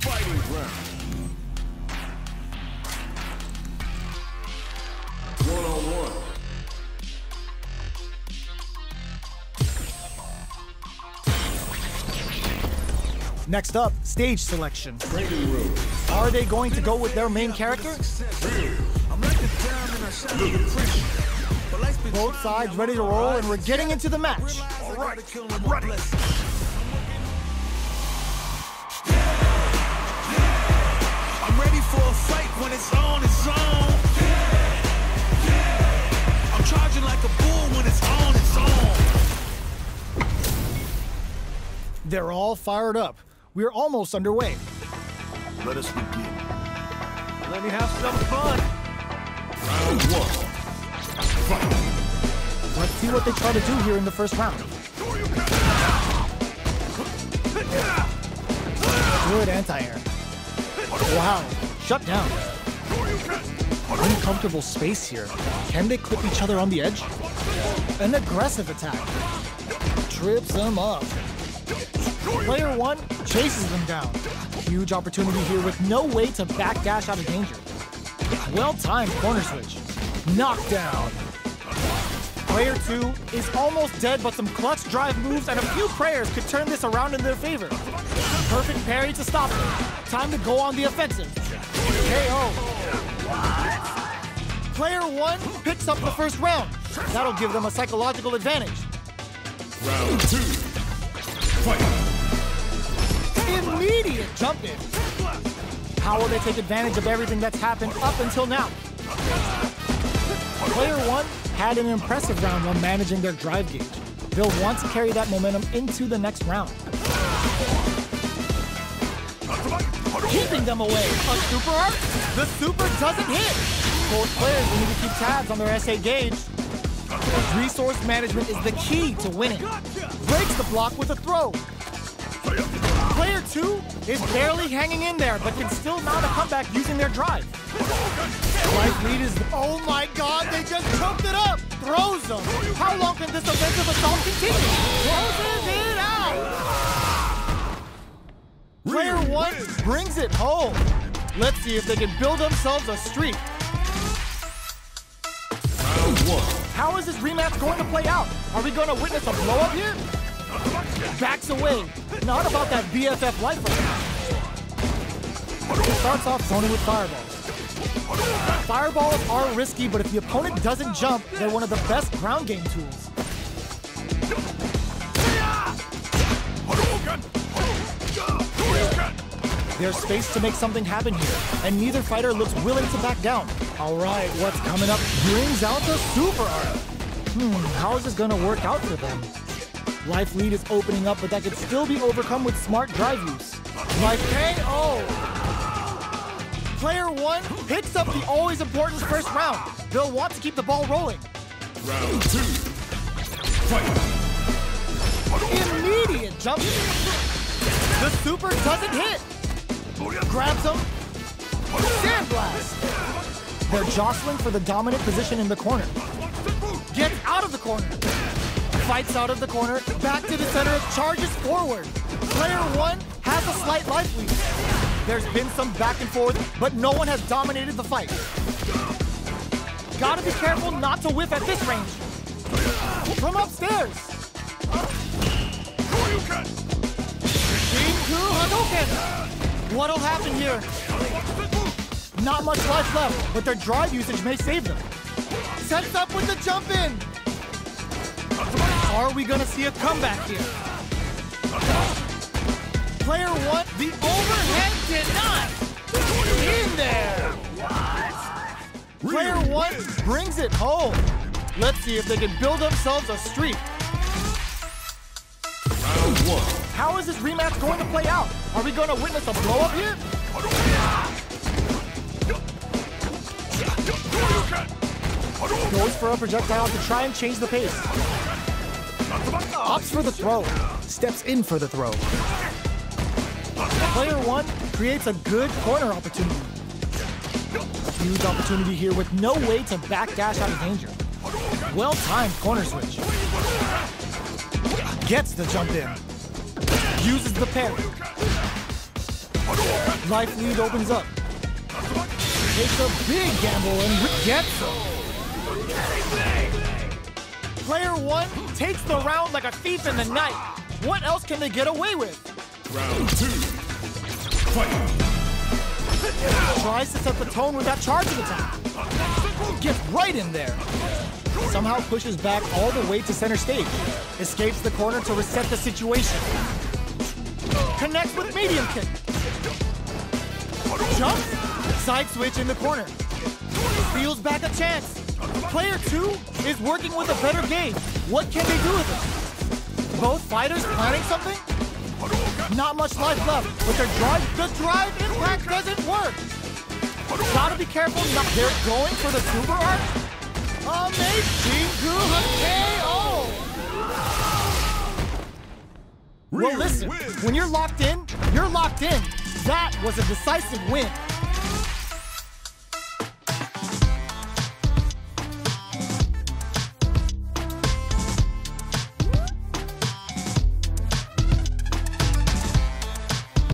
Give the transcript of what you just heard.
Fighting ground. One on one. Next up, stage selection. Room. Are they going to go with their main character? Both sides ready to roll, and we're getting into the match. I'm ready for a fight when it's on, it's on. I'm charging like a bull when it's on, it's on. They're all fired up. We're almost underway. Let us begin. Let me have some fun. Round one. Fight. Let's see what they try to do here in the first round. Good anti-air. Wow, shut down. Uncomfortable space here. Can they clip each other on the edge? An aggressive attack. Trips them up. Player one chases them down. Huge opportunity here with no way to backdash out of danger. Well-timed corner switch. Knockdown. Player two is almost dead, but some clutch drive moves and a few prayers could turn this around in their favor. Perfect parry to stop them. Time to go on the offensive. KO. Player one picks up the first round. That'll give them a psychological advantage. Round two. Fight. Immediate jump in. How will they take advantage of everything that's happened up until now? Player one had an impressive round while managing their drive gauge. They'll want to carry that momentum into the next round. Keeping them away. A super art? The super doesn't hit. Both players will need to keep tabs on their SA gauge. Resource management is the key to winning. Breaks the block with a throw. Player two is barely hanging in there, but can still mount a comeback using their drive. Life lead is, oh my god, they just choked it up! Throws them! How long can this offensive assault continue? Closes brings it home. Let's see if they can build themselves a streak. Round one. How is this rematch going to play out? Are we going to witness a blow up here? Backs away. Not about that BFF life right now. Starts off zoning with fireballs. Fireballs are risky, but if the opponent doesn't jump, they're one of the best ground game tools. There's space to make something happen here, and neither fighter looks willing to back down. All right, what's coming up brings out the super art. Hmm, how is this gonna work out for them? Life lead is opening up, but that could still be overcome with smart drive use. Life KO! Player one picks up the always important first round. They'll want to keep the ball rolling. Round two. Fight. Immediate jump. The super doesn't hit. Grabs him. Sandblast. They're jostling for the dominant position in the corner. Gets out of the corner. Fights out of the corner. Back to the center. Charges forward. Player one has a slight life lead. There's been some back and forth, but no one has dominated the fight. Gotta be careful not to whiff at this range. From upstairs. King Ku Hadouken! What'll happen here? Not much life left, but their drive usage may save them. Sets up with the jump in! Are we gonna see a comeback here? Player one, the overhead denied! In there! Player one brings it home. Let's see if they can build themselves a streak. Round one. How is this rematch going to play out? Are we going to witness a blow up here? Goes for a projectile to try and change the pace. Opts for the throw. Steps in for the throw. Player one creates a good corner opportunity. Huge opportunity here with no way to backdash out of danger. Well-timed corner switch. Gets the jump in. Uses the parry. Life lead opens up. Takes a big gamble and gets him. Player one takes the round like a thief in the night. What else can they get away with? Round two. Fight. Tries to set the tone with that charging attack. Gets right in there. Somehow pushes back all the way to center stage. Escapes the corner to reset the situation. Connects with medium kick. Jumps. Side switch in the corner. Steals back a chance. Player two is working with a better gauge. What can they do with it? Both fighters planning something? Not much life left, but their drive, the drive impact doesn't work. Gotta be careful. Not, they're going for the super art. Amazing. Well, listen, when you're locked in, you're locked in. That was a decisive win.